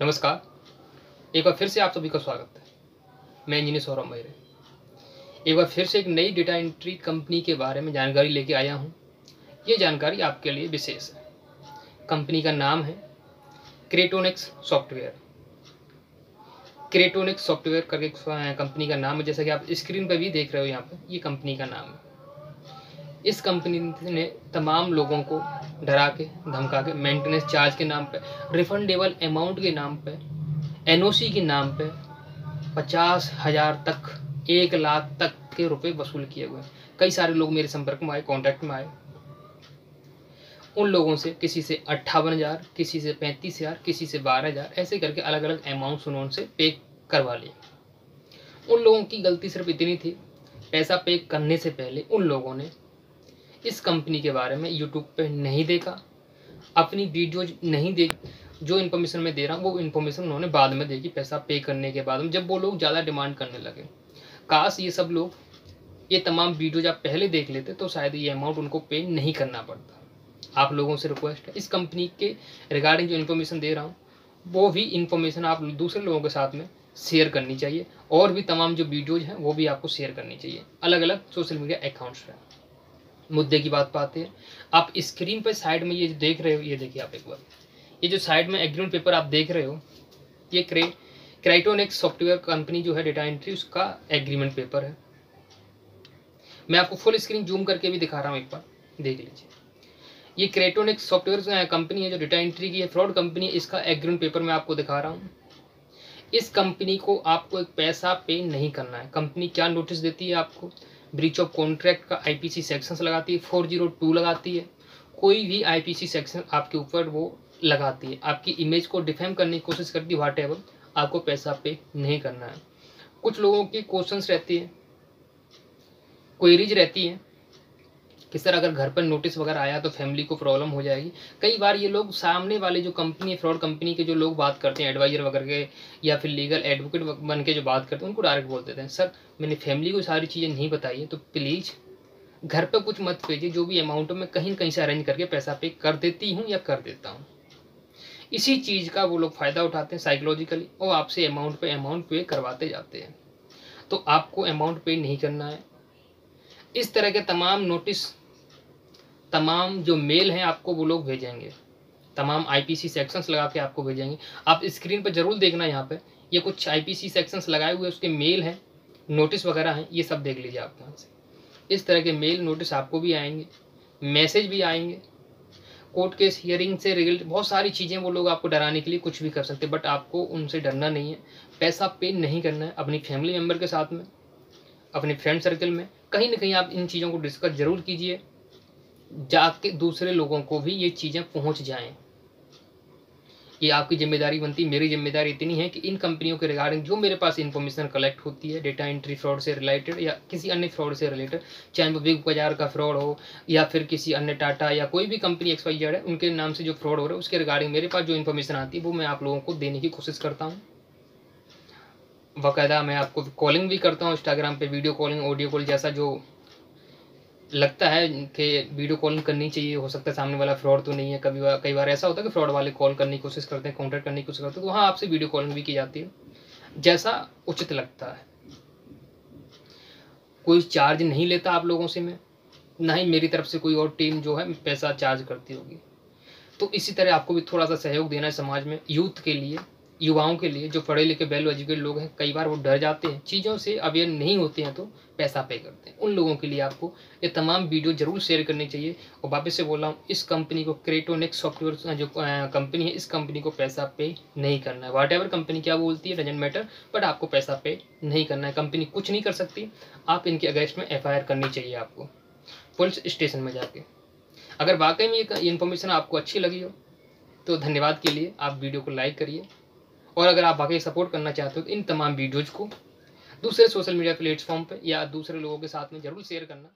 नमस्कार। एक बार फिर से आप सभी का स्वागत है। मैं इंजीनियर सौरभ मेहरे। एक बार फिर से एक नई डेटा एंट्री कंपनी के बारे में जानकारी लेके आया हूँ। ये जानकारी आपके लिए विशेष है। कंपनी का नाम है क्रेटोनिक्स सॉफ्टवेयर क्रेटोनिक्स सॉफ्टवेयर करके कंपनी का नाम है। जैसा कि आप स्क्रीन पर भी देख रहे हो यहाँ पर ये कंपनी का नाम है। इस कंपनी ने तमाम लोगों को डरा के, धमका के मेंटेनेंस चार्ज के नाम पे रिफंडेबल अमाउंट के नाम पे एनओसी के नाम पे पचास हज़ार तक, एक लाख तक के रुपए वसूल किए हुए कई सारे लोग मेरे संपर्क में आए कांटेक्ट में आए। उन लोगों से किसी से अट्ठावन हज़ार, किसी से पैंतीस हज़ार, किसी से बारह हज़ार, ऐसे करके अलग अलग अमाउंट उन्होंने पे करवा लिए। उन लोगों की गलती सिर्फ़ इतनी थी, पैसा पे करने से पहले उन लोगों ने इस कंपनी के बारे में यूट्यूब पे नहीं देखा, अपनी वीडियोज़ नहीं देख, जो इन्फॉर्मेशन मैं दे रहा हूँ, वो इन्फॉर्मेशन उन्होंने बाद में देखी, पैसा पे करने के बाद में, जब वो लोग ज़्यादा डिमांड करने लगे। काश ये सब लोग, ये तमाम वीडियोज़ आप पहले देख लेते तो शायद ये अमाउंट उनको पे नहीं करना पड़ता। आप लोगों से रिक्वेस्ट है, इस कंपनी के रिगार्डिंग जो इन्फॉर्मेशन दे रहा हूँ, वो भी इन्फॉर्मेशन आप दूसरे लोगों के साथ में शेयर करनी चाहिए, और भी तमाम जो वीडियोज़ हैं, वो भी आपको शेयर करनी चाहिए अलग अलग सोशल मीडिया अकाउंट्स पर मुद्दे की बात पाते हैं। आप स्क्रीन पर साइड में ये देख रहे हो, ये देखिए आप एक बार। ये जो साइड में एग्रीमेंट पेपर आप देख रहे हो, ये क्रे क्राइटोनेक्स सॉफ्टवेयर कंपनी जो है डेटा एंट्री उसका एग्रीमेंट पेपर है। मैं आपको फुल स्क्रीन जूम करके भी दिखा रहा हूँ एक बार। देख लीजिए। ये क्रेटोनिक्स सॉफ्टवेयर कंपनी है जो डेटा एंट्री की है फ्रॉड कंपनी है, इसका एग्रीमेंट पेपर मैं आपको दिखा रहा हूँ। इस कंपनी को आपको एक पैसा पे नहीं करना है। कंपनी क्या नोटिस देती है आपको? ब्रीच ऑफ़ कॉन्ट्रैक्ट का आईपीसी सेक्शंस लगाती है फोर ज़ीरो टू लगाती है। कोई भी आईपीसी सेक्शन आपके ऊपर वो लगाती है। आपकी इमेज को डिफेम करने की कोशिश करती है वाट एवर आपको पैसा पे नहीं करना है। कुछ लोगों की क्वेश्चंस रहती है क्वेरीज रहती है कि सर, अगर घर पर नोटिस वगैरह आया तो फैमिली को प्रॉब्लम हो जाएगी। कई बार ये लोग सामने वाले जो कंपनी फ्रॉड कंपनी के जो लोग बात करते हैं एडवाइजर वगैरह के, या फिर लीगल एडवोकेट बन के जो बात करते हैं, उनको डायरेक्ट बोल देते हैं, सर, मैंने फैमिली को सारी चीज़ें नहीं बताई है तो प्लीज़ घर पर कुछ मत भेजिए, जो भी अमाउंट मैं कहीं कहीं से अरेंज करके पैसा पे कर देती हूँ या कर देता हूँ। इसी चीज़ का वो लोग फ़ायदा उठाते हैं साइकोलॉजिकली और आपसे अमाउंट पे अमाउंट पे करवाते जाते हैं। तो आपको अमाउंट पे नहीं करना है इस तरह के तमाम नोटिस तमाम जो मेल हैं आपको वो लोग भेजेंगे। तमाम आईपीसी सेक्शंस लगा के आपको भेजेंगे। आप स्क्रीन पर ज़रूर देखना यहाँ पे। ये कुछ आईपीसी सेक्शंस लगाए हुए उसके मेल हैं नोटिस वगैरह हैं, ये सब देख लीजिए आप यहाँ से। इस तरह के मेल नोटिस आपको भी आएँगे। मैसेज भी आएँगे। कोर्ट केस हियरिंग से रिलेटेड बहुत सारी चीज़ें वो लोग आपको डराने के लिए कुछ भी कर सकते बट आपको उनसे डरना नहीं है। पैसा पे नहीं करना है अपनी फैमिली मेंबर के साथ में, अपने फ्रेंड सर्कल में। कहीं ना कहीं आप इन चीज़ों को डिस्कस ज़रूर कीजिए, जाके दूसरे लोगों को भी ये चीज़ें पहुँच जाएँ। ये आपकी ज़िम्मेदारी बनती, मेरी ज़िम्मेदारी इतनी है कि इन कंपनियों के रिगार्डिंग जो मेरे पास इन्फॉर्मेशन कलेक्ट होती है डेटा एंट्री फ्रॉड से रिलेटेड या किसी अन्य फ्रॉड से रिलेटेड चाहे वो बिग बाज़ार का फ्रॉड हो या फिर किसी अन्य टाटा या कोई भी कंपनी एक्स वाई जेड है, उनके नाम से जो फ्रॉड हो रहा है, उसके रिगार्डिंग मेरे पास जो इन्फॉर्मेशन आती है, वो मैं आप लोगों को देने की कोशिश करता हूँ। बाकायदा मैं आपको कॉलिंग भी करता हूँ इंस्टाग्राम पे वीडियो कॉलिंग ऑडियो कॉल जैसा जो लगता है कि वीडियो कॉलिंग करनी चाहिए, हो सकता है सामने वाला फ्रॉड तो नहीं है। कभी बार कई बार ऐसा होता है कि फ्रॉड वाले कॉल करने की कोशिश करते हैं कॉन्टैक्ट करने की कोशिश करते हैं तो वहाँ आपसे वीडियो कॉलिंग भी की जाती है। जैसा उचित लगता है। कोई चार्ज नहीं लेता आप लोगों से मैं, ना ही मेरी तरफ़ से कोई और टीम जो है पैसा चार्ज करती होगी। तो इसी तरह आपको भी थोड़ा सा सहयोग देना है समाज में यूथ के लिए। युवाओं के लिए, जो पढ़े लिखे वेल एजुकेटेड लोग हैं, कई बार वो डर जाते हैं। चीज़ों से अवेयर नहीं होते हैं तो पैसा पे करते हैं। उन लोगों के लिए आपको ये तमाम वीडियो ज़रूर शेयर करनी चाहिए। और वापस से बोल रहा हूँ, इस कंपनी को क्रेटोनेक्स सॉफ्टवेयर जो कंपनी है, इस कंपनी को पैसा पे नहीं करना है। वाट एवर कंपनी क्या बोलती है डजेंट मैटर बट आपको पैसा पे नहीं करना है। कंपनी कुछ नहीं कर सकती। आप इनके अगेंस्ट में एफआईआर करनी चाहिए आपको। पुलिस स्टेशन में जाके। अगर वाकई में ये इन्फॉर्मेशन आपको अच्छी लगी हो तो धन्यवाद के लिए आप वीडियो को लाइक करिए। और अगर आप बाकी सपोर्ट करना चाहते हो तो इन तमाम वीडियोज़ को दूसरे सोशल मीडिया प्लेटफॉर्म पर या दूसरे लोगों के साथ में ज़रूर शेयर करना।